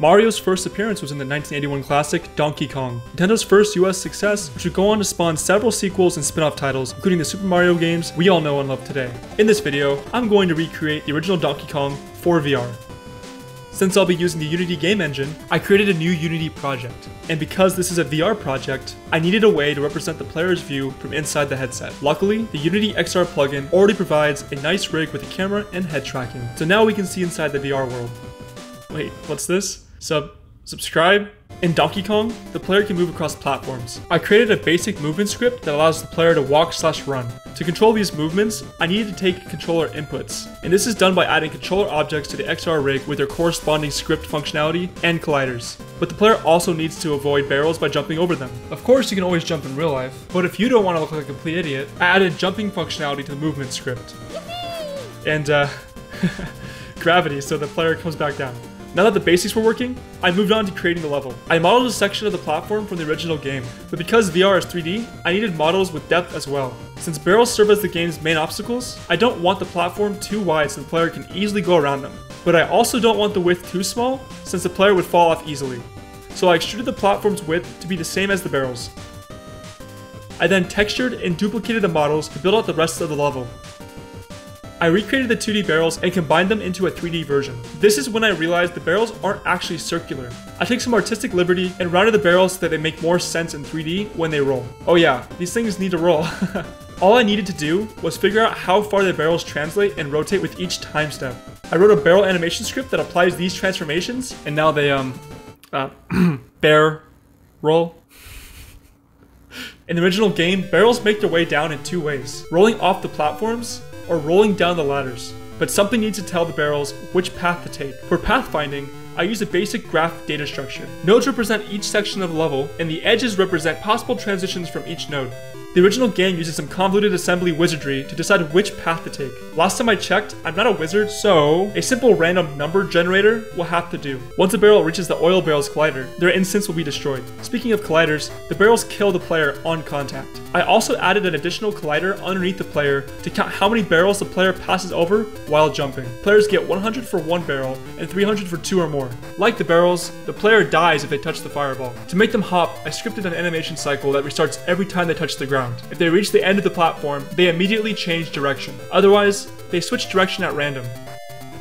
Mario's first appearance was in the 1981 classic Donkey Kong, Nintendo's first US success, which would go on to spawn several sequels and spin-off titles, including the Super Mario games we all know and love today. In this video, I'm going to recreate the original Donkey Kong for VR. Since I'll be using the Unity game engine, I created a new Unity project. And because this is a VR project, I needed a way to represent the player's view from inside the headset. Luckily, the Unity XR plugin already provides a nice rig with a camera and head tracking, so now we can see inside the VR world. Wait, what's this? Sub, subscribe? In Donkey Kong, the player can move across platforms. I created a basic movement script that allows the player to walk slash run. To control these movements, I needed to take controller inputs, and this is done by adding controller objects to the XR rig with their corresponding script functionality and colliders. But the player also needs to avoid barrels by jumping over them. Of course, you can always jump in real life, but if you don't want to look like a complete idiot, I added jumping functionality to the movement script. And, uh, gravity so the player comes back down. Now that the basics were working, I moved on to creating the level. I modeled a section of the platform from the original game, but because VR is 3D, I needed models with depth as well. Since barrels serve as the game's main obstacles, I don't want the platform too wide so the player can easily go around them. But I also don't want the width too small, since the player would fall off easily. So I extruded the platform's width to be the same as the barrels. I then textured and duplicated the models to build out the rest of the level. I recreated the 2D barrels and combined them into a 3D version. This is when I realized the barrels aren't actually circular. I took some artistic liberty and rounded the barrels so that they make more sense in 3D when they roll. Oh yeah, these things need to roll. All I needed to do was figure out how far the barrels translate and rotate with each time step. I wrote a barrel animation script that applies these transformations, and now they, um, uh, bear roll. In the original game, barrels make their way down in two ways, rolling off the platforms or rolling down the ladders. But something needs to tell the barrels which path to take. For pathfinding, I use a basic graph data structure. Nodes represent each section of the level, and the edges represent possible transitions from each node. The original game uses some convoluted assembly wizardry to decide which path to take. Last time I checked, I'm not a wizard, so a simple random number generator will have to do. Once a barrel reaches the oil barrel's collider, their instance will be destroyed. Speaking of colliders, the barrels kill the player on contact. I also added an additional collider underneath the player to count how many barrels the player passes over while jumping. Players get 100 for one barrel and 300 for two or more. Like the barrels, the player dies if they touch the fireball. To make them hop, I scripted an animation cycle that restarts every time they touch the ground. If they reach the end of the platform, they immediately change direction. Otherwise, they switch direction at random.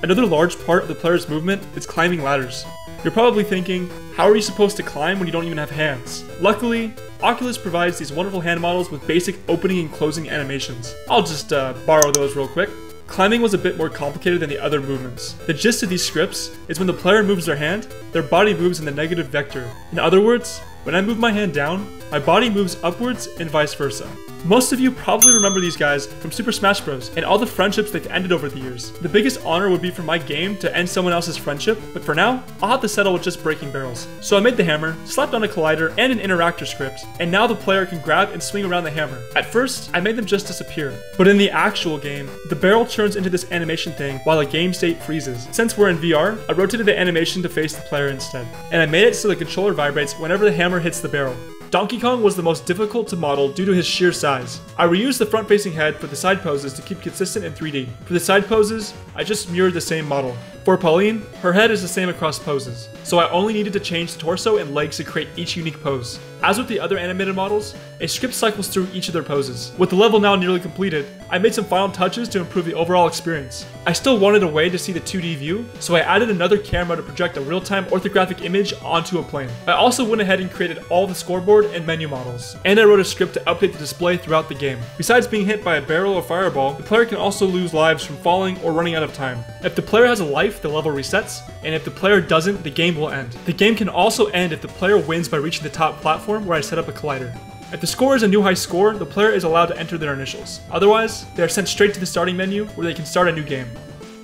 Another large part of the player's movement is climbing ladders. You're probably thinking, how are you supposed to climb when you don't even have hands? Luckily, Oculus provides these wonderful hand models with basic opening and closing animations. I'll just uh, borrow those real quick. Climbing was a bit more complicated than the other movements. The gist of these scripts is when the player moves their hand, their body moves in the negative vector. In other words, when I move my hand down, my body moves upwards and vice versa. Most of you probably remember these guys from Super Smash Bros. and all the friendships they've ended over the years. The biggest honor would be for my game to end someone else's friendship, but for now, I'll have to settle with just breaking barrels. So I made the hammer, slapped on a collider and an interactor script, and now the player can grab and swing around the hammer. At first, I made them just disappear, but in the actual game, the barrel turns into this animation thing while the game state freezes. Since we're in VR, I rotated the animation to face the player instead, and I made it so the controller vibrates whenever the hammer hits the barrel. Donkey Kong was the most difficult to model due to his sheer size. I reused the front-facing head for the side poses to keep consistent in 3D. For the side poses, I just mirrored the same model. For Pauline, her head is the same across poses, so I only needed to change the torso and legs to create each unique pose. As with the other animated models, a script cycles through each of their poses. With the level now nearly completed, I made some final touches to improve the overall experience. I still wanted a way to see the 2D view, so I added another camera to project a real-time orthographic image onto a plane. I also went ahead and created all the scoreboard and menu models, and I wrote a script to update the display throughout the game. Besides being hit by a barrel or fireball, the player can also lose lives from falling or running out of time. If the player has a life the level resets, and if the player doesn't, the game will end. The game can also end if the player wins by reaching the top platform where I set up a collider. If the score is a new high score, the player is allowed to enter their initials. Otherwise, they are sent straight to the starting menu where they can start a new game.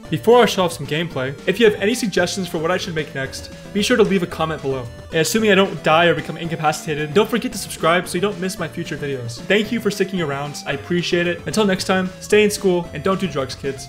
Before I show off some gameplay, if you have any suggestions for what I should make next, be sure to leave a comment below. And assuming I don't die or become incapacitated, don't forget to subscribe so you don't miss my future videos. Thank you for sticking around, I appreciate it. Until next time, stay in school and don't do drugs, kids.